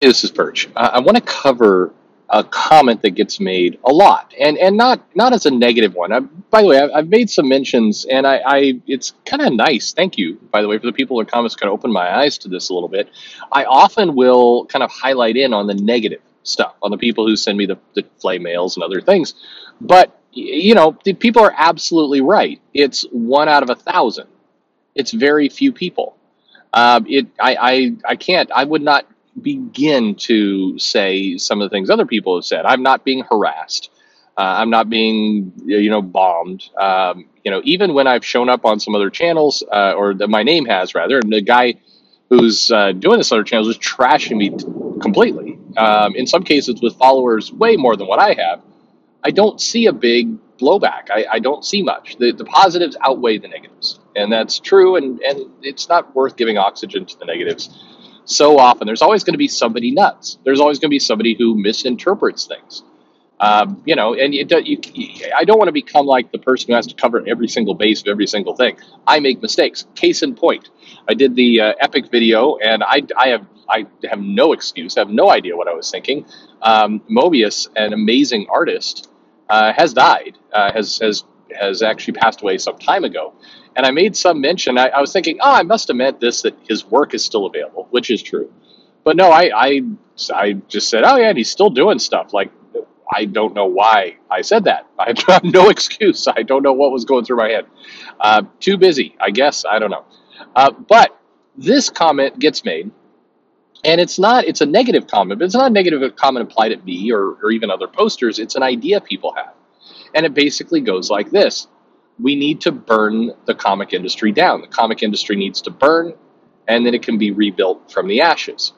This is Perch. I want to cover a comment that gets made a lot, and and not not as a negative one. I, by the way, I, I've made some mentions, and I, I it's kind of nice. Thank you, by the way, for the people the comments. Kind of opened my eyes to this a little bit. I often will kind of highlight in on the negative stuff, on the people who send me the, the flame mails and other things. But you know, the people are absolutely right. It's one out of a thousand. It's very few people. Um, it I, I I can't. I would not begin to say some of the things other people have said. I'm not being harassed. Uh, I'm not being, you know, bombed. Um, you know, even when I've shown up on some other channels, uh, or that my name has rather, and the guy who's uh, doing this other channels is trashing me t- completely. Um, in some cases, with followers way more than what I have, I don't see a big blowback. I, I don't see much. The, the positives outweigh the negatives, and that's true. And and it's not worth giving oxygen to the negatives so often. There's always going to be somebody nuts. There's always going to be somebody who misinterprets things. Um, you know, and you, I don't want to become like the person who has to cover every single base of every single thing. I make mistakes. Case in point, I did the uh, epic video, and I, I have I have no excuse. I have no idea what I was thinking. Um, Moebius, an amazing artist, uh, has died. Uh, has has has actually passed away some time ago. And I made some mention. I, I, was thinking, oh, I must have meant this that his work is still available, which is true. But no, I, I, I just said, oh yeah, he's still doing stuff. Like I don't know why I said that. I have no excuse. I don't know what was going through my head. Uh, too busy, I guess. I don't know. Uh, but this comment gets made, and it's not. It's a negative comment, but it's not a negative comment applied at me or, or even other posters. It's an idea people have, and it basically goes like this: we need to burn the comic industry down. The comic industry needs to burn, and then it can be rebuilt from the ashes.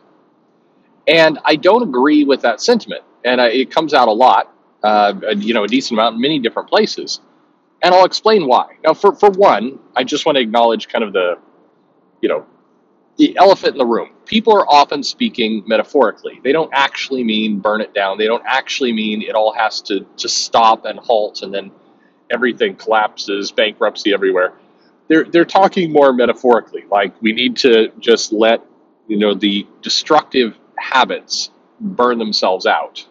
And I don't agree with that sentiment, and I, it comes out a lot, uh, you know, a decent amount in many different places. And I'll explain why. Now, for, for one, I just want to acknowledge kind of the, you know, the elephant in the room. People are often speaking metaphorically. They don't actually mean burn it down. They don't actually mean it all has to just stop and halt and then everything collapses, bankruptcy everywhere. They're they're talking more metaphorically, like we need to just let you know the destructive habits burn themselves out,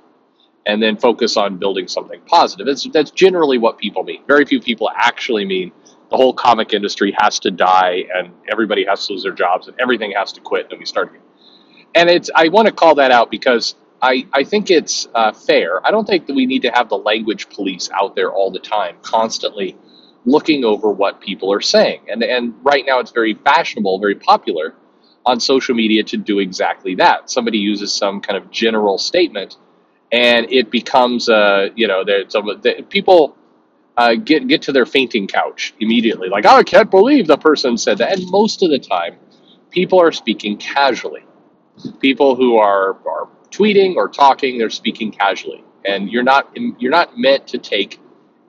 and then focus on building something positive. It's, that's generally what people mean. Very few people actually mean the whole comic industry has to die and everybody has to lose their jobs and everything has to quit and we start again. And it's I want to call that out because I, I think it's uh, fair. I don't think that we need to have the language police out there all the time, constantly looking over what people are saying. And, and right now, it's very fashionable, very popular on social media to do exactly that. Somebody uses some kind of general statement, and it becomes, uh, you know, some, the, people uh, get get to their fainting couch immediately, like, oh, I can't believe the person said that. And most of the time, people are speaking casually. People who are are tweeting or talking, they're speaking casually. And you're not you're not meant to take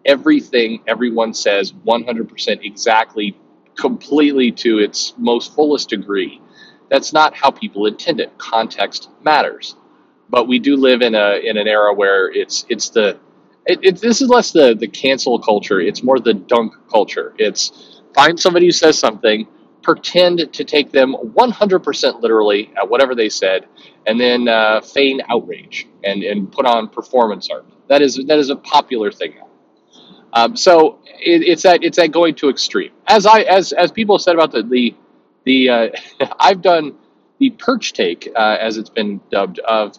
everything everyone says 100% exactly completely to its most fullest degree. That's not how people intend it. Context matters. But we do live in a in an era where it's it's the it, it, this is less the the cancel culture. It's more the dunk culture. It's find somebody who says something, pretend to take them 100% literally at whatever they said, and then uh, feign outrage and, and put on performance art. That is that is a popular thing now. Um, so it, it's that it's that going to extreme. As I as as people said about the the the uh, I've done the perch take uh, as it's been dubbed of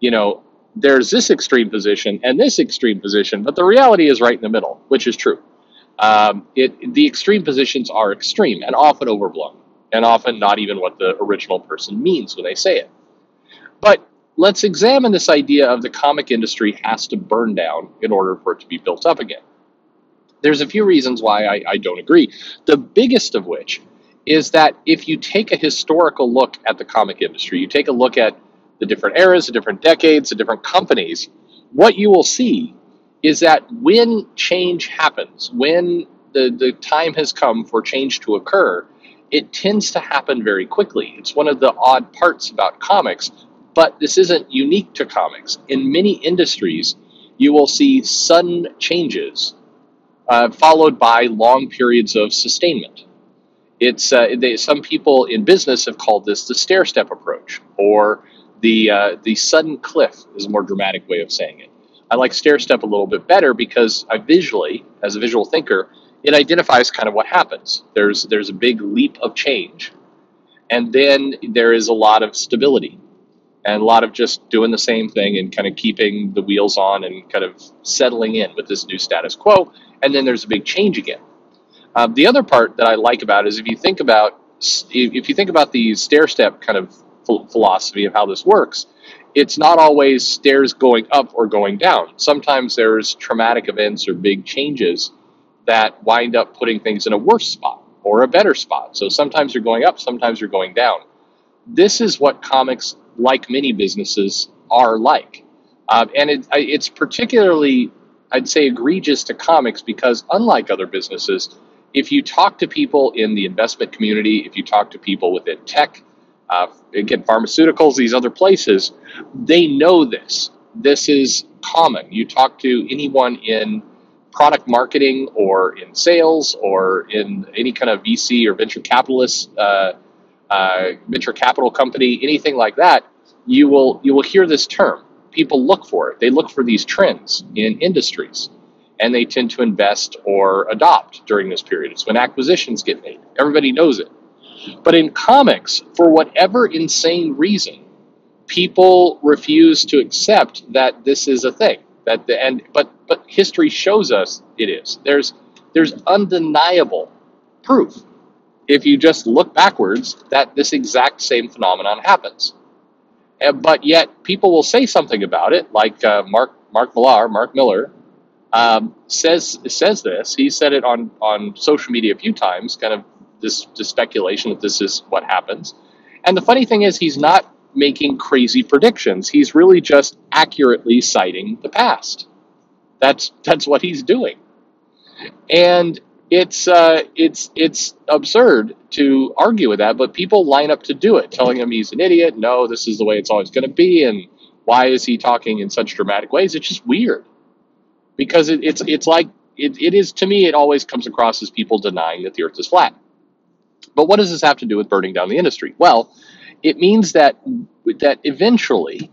you know there's this extreme position and this extreme position, but the reality is right in the middle, which is true. Um, it the extreme positions are extreme and often overblown, and often not even what the original person means when they say it. But let's examine this idea of the comic industry has to burn down in order for it to be built up again. There's a few reasons why I, I don't agree. The biggest of which is that if you take a historical look at the comic industry, you take a look at the different eras, the different decades, the different companies, what you will see is that when change happens, when the, the time has come for change to occur, it tends to happen very quickly. It's one of the odd parts about comics but this isn't unique to comics. In many industries, you will see sudden changes uh, followed by long periods of sustainment. It's uh, they, some people in business have called this the stair step approach or The uh, the sudden cliff is a more dramatic way of saying it. I like stair step a little bit better because I visually, as a visual thinker, it identifies kind of what happens. There's there's a big leap of change, and then there is a lot of stability, and a lot of just doing the same thing and kind of keeping the wheels on and kind of settling in with this new status quo. And then there's a big change again. Um, the other part that I like about is if you think about if you think about the stair step kind of philosophy of how this works, it's not always stairs going up or going down. Sometimes there's traumatic events or big changes that wind up putting things in a worse spot or a better spot. So sometimes you're going up, sometimes you're going down. This is what comics, like many businesses, are like. Uh, and it, it's particularly, I'd say, egregious to comics because, unlike other businesses, if you talk to people in the investment community, if you talk to people within tech, uh, again, pharmaceuticals, these other places, they know this. This is common. You talk to anyone in product marketing or in sales or in any kind of VC or venture capitalist, uh, uh, venture capital company, anything like that, you will you will hear this term. People look for it. They look for these trends in industries, and they tend to invest or adopt during this period. It's when acquisitions get made. Everybody knows it. But in comics, for whatever insane reason, people refuse to accept that this is a thing. That the and but but history shows us it is. There's there's undeniable proof if you just look backwards that this exact same phenomenon happens. And, but yet people will say something about it, like uh, Mark Mark Millar, Mark Millar, um, says says this. He said it on on social media a few times, kind of this, this speculation that this is what happens. And the funny thing is, he's not making crazy predictions. He's really just accurately citing the past. That's that's what he's doing, and it's uh, it's it's absurd to argue with that. But people line up to do it, telling him he's an idiot. No, this is the way it's always going to be, and why is he talking in such dramatic ways? It's just weird because it, it's it's like it, it is to me. It always comes across as people denying that the Earth is flat. But what does this have to do with burning down the industry? Well, it means that that eventually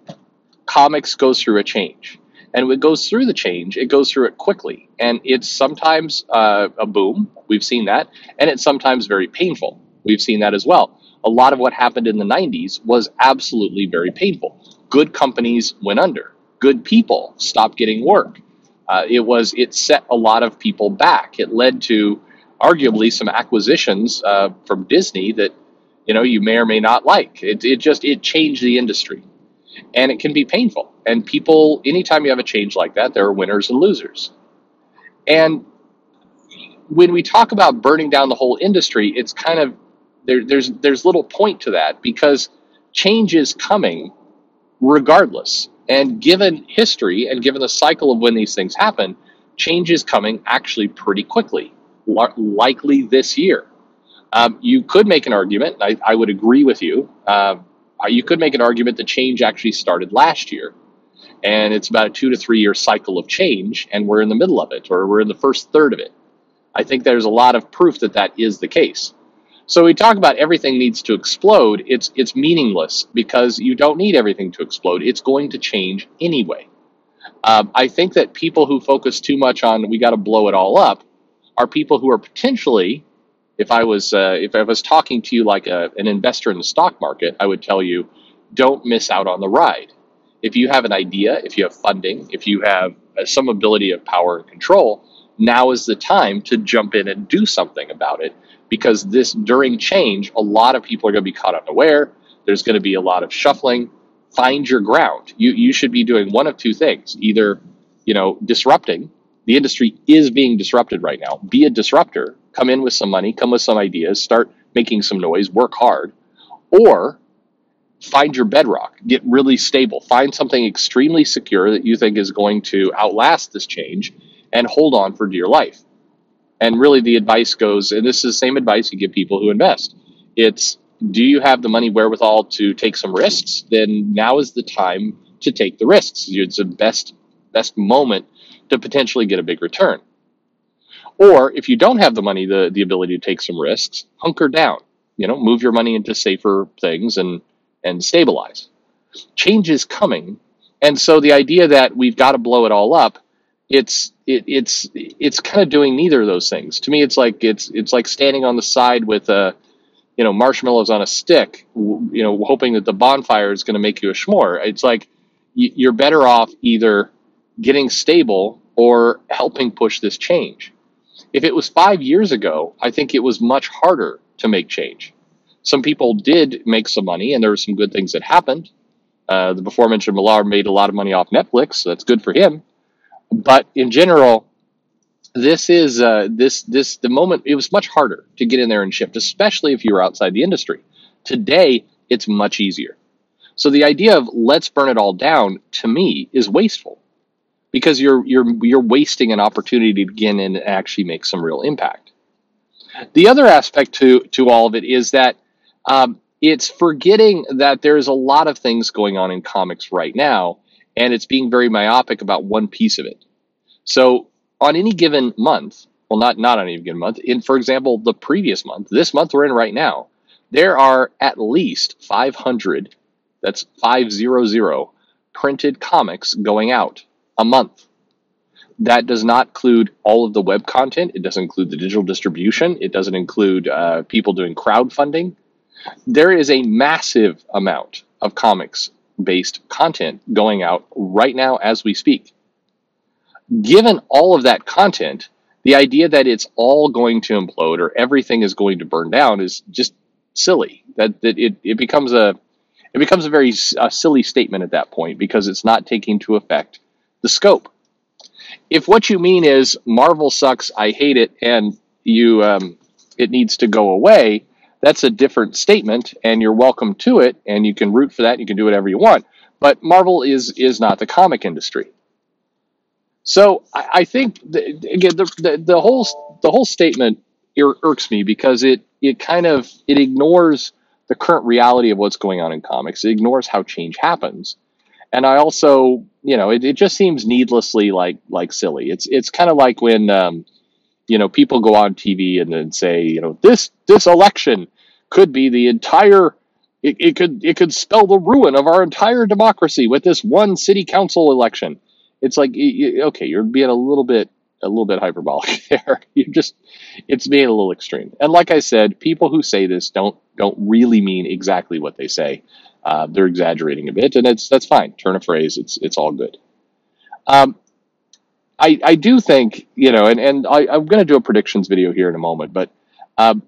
comics goes through a change. And when it goes through the change, it goes through it quickly. And it's sometimes uh, a boom. We've seen that. And it's sometimes very painful. We've seen that as well. A lot of what happened in the 90s was absolutely very painful. Good companies went under, good people stopped getting work. Uh, it was it set a lot of people back. It led to arguably some acquisitions uh, from Disney that you know you may or may not like. It, it just it changed the industry, and it can be painful. And people, anytime you have a change like that, there are winners and losers. And when we talk about burning down the whole industry, it's kind of there, there's there's little point to that because change is coming regardless. And given history and given the cycle of when these things happen, change is coming actually pretty quickly likely this year. Um, you could make an argument, I, I would agree with you. Uh, you could make an argument that change actually started last year. And it's about a two to three year cycle of change, and we're in the middle of it, or we're in the first third of it. I think there's a lot of proof that that is the case. So we talk about everything needs to explode. It's it's meaningless because you don't need everything to explode. It's going to change anyway. Um, I think that people who focus too much on we got to blow it all up are people who are potentially, if I was uh, if I was talking to you like a, an investor in the stock market, I would tell you, don't miss out on the ride. If you have an idea, if you have funding, if you have uh, some ability of power and control, now is the time to jump in and do something about it. Because this during change, a lot of people are going to be caught unaware. There's going to be a lot of shuffling. Find your ground. You you should be doing one of two things: either you know disrupting the industry is being disrupted right now. Be a disruptor, come in with some money, come with some ideas, start making some noise, work hard, or find your bedrock, get really stable, find something extremely secure that you think is going to outlast this change and hold on for dear life. And really, the advice goes, and this is the same advice you give people who invest it's do you have the money wherewithal to take some risks? Then now is the time to take the risks. It's the best best moment to potentially get a big return. Or if you don't have the money, the, the ability to take some risks, hunker down. You know, move your money into safer things and and stabilize. change is coming, and so the idea that we've got to blow it all up, it's it, it's it's kind of doing neither of those things. To me, it's like it's it's like standing on the side with a you know marshmallows on a stick, you know, hoping that the bonfire is going to make you a s'more. It's like you're better off either getting stable or helping push this change. If it was five years ago, I think it was much harder to make change. Some people did make some money, and there were some good things that happened. Uh, the before mentioned Millar made a lot of money off Netflix, so that's good for him. But in general, this is uh, this this the moment it was much harder to get in there and shift, especially if you were outside the industry. Today, it's much easier. So the idea of let's burn it all down to me is wasteful because you're you're you're wasting an opportunity to begin and actually make some real impact. The other aspect to to all of it is that um, it's forgetting that there's a lot of things going on in comics right now, and it's being very myopic about one piece of it. So on any given month, well, not not on any given month. In for example, the previous month, this month we're in right now, there are at least 500. That's 500 printed comics going out a month. That does not include all of the web content. It doesn't include the digital distribution. It doesn't include uh, people doing crowdfunding. There is a massive amount of comics based content going out right now as we speak. Given all of that content, the idea that it's all going to implode or everything is going to burn down is just silly. That, that it, it becomes a it becomes a very a silly statement at that point because it's not taking into effect the scope. If what you mean is Marvel sucks, I hate it, and you um, it needs to go away, that's a different statement, and you're welcome to it, and you can root for that. And you can do whatever you want. But Marvel is is not the comic industry. So I, I think again the, the, the whole the whole statement irks me because it it kind of it ignores the current reality of what's going on in comics. It ignores how change happens and I also, you know, it, it just seems needlessly like like silly. It's it's kind of like when um, you know people go on TV and then say, you know, this this election could be the entire. It, it could it could spell the ruin of our entire democracy with this one city council election. It's like okay, you're being a little bit a little bit hyperbolic there. You just it's being a little extreme. And like I said, people who say this don't don't really mean exactly what they say. Uh, they're exaggerating a bit, and it's that's fine. Turn a phrase, it's it's all good. Um, I I do think you know, and and I, I'm going to do a predictions video here in a moment, but um,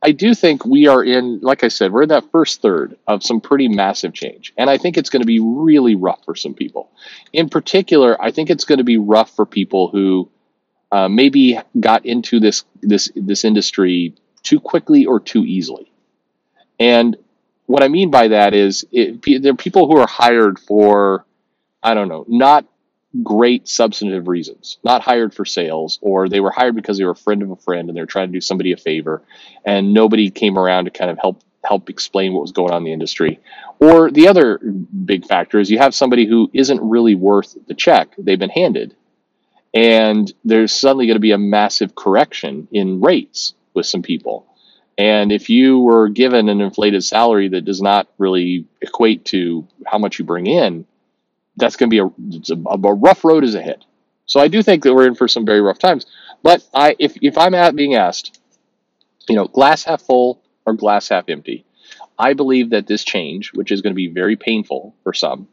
I do think we are in, like I said, we're in that first third of some pretty massive change, and I think it's going to be really rough for some people. In particular, I think it's going to be rough for people who uh, maybe got into this this this industry too quickly or too easily. And what I mean by that is it, there are people who are hired for, I don't know, not great substantive reasons, not hired for sales, or they were hired because they were a friend of a friend and they're trying to do somebody a favor, and nobody came around to kind of help help explain what was going on in the industry. Or the other big factor is you have somebody who isn't really worth the check. They've been handed, and there's suddenly going to be a massive correction in rates with some people and if you were given an inflated salary that does not really equate to how much you bring in, that's going to be a, a, a, rough road as ahead. So I do think that we're in for some very rough times. But I, if, if I'm at being asked, you know, glass half full or glass half empty, I believe that this change, which is going to be very painful for some,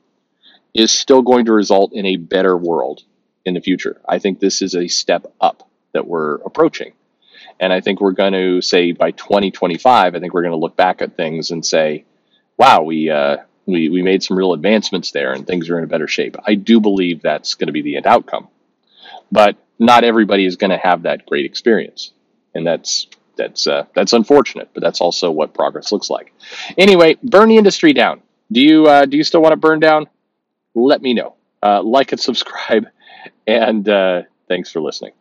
is still going to result in a better world in the future. I think this is a step up that we're approaching. And I think we're going to say by 2025, I think we're going to look back at things and say, wow, we, uh, we, we made some real advancements there and things are in a better shape. I do believe that's going to be the end outcome. But not everybody is going to have that great experience. And that's that's uh, that's unfortunate, but that's also what progress looks like. Anyway, burn the industry down. Do you uh, do you still want to burn down? Let me know. Uh, like and subscribe, and uh, thanks for listening.